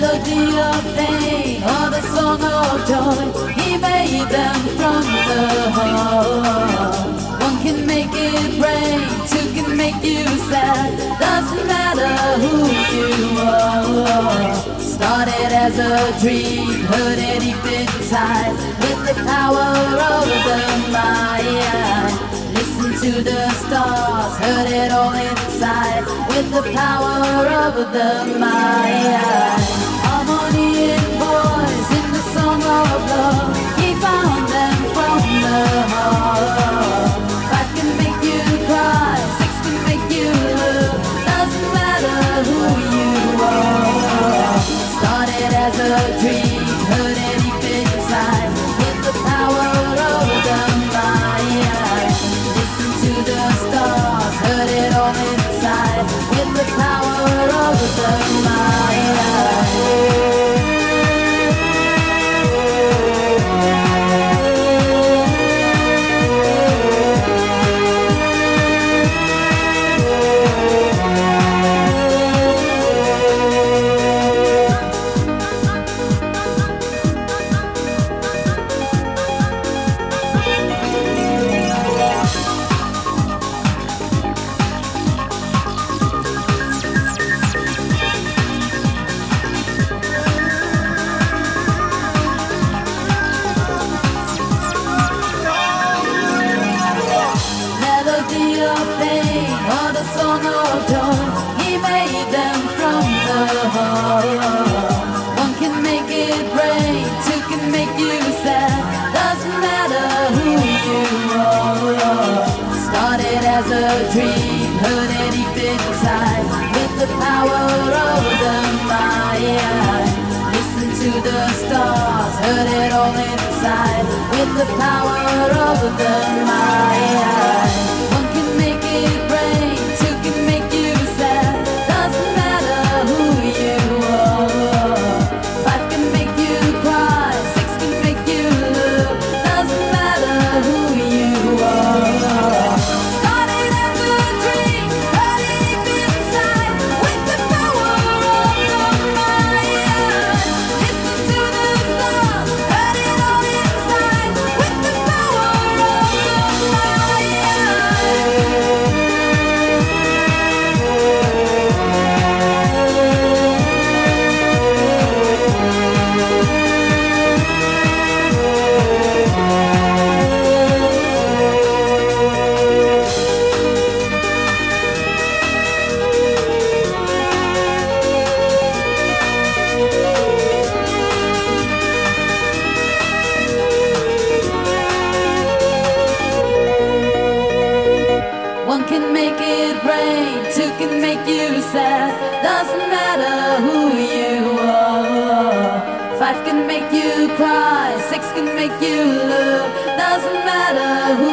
melody of pain or the song of joy. He made them from the heart. One can make it rain, two can make you sad. Doesn't matter who you are. Started as a dream, hurt it deep inside with the power of the mind. To the stars, heard it all inside. With the power of the mind. Harmony in voice, in the song of love. As a dream, heard it deep inside. With the power of the mind. Listen to the stars, heard it all inside. With the power of the mind. It two can make you sad. Doesn't matter who you are. Five can make you cry, six can make you love. Doesn't matter who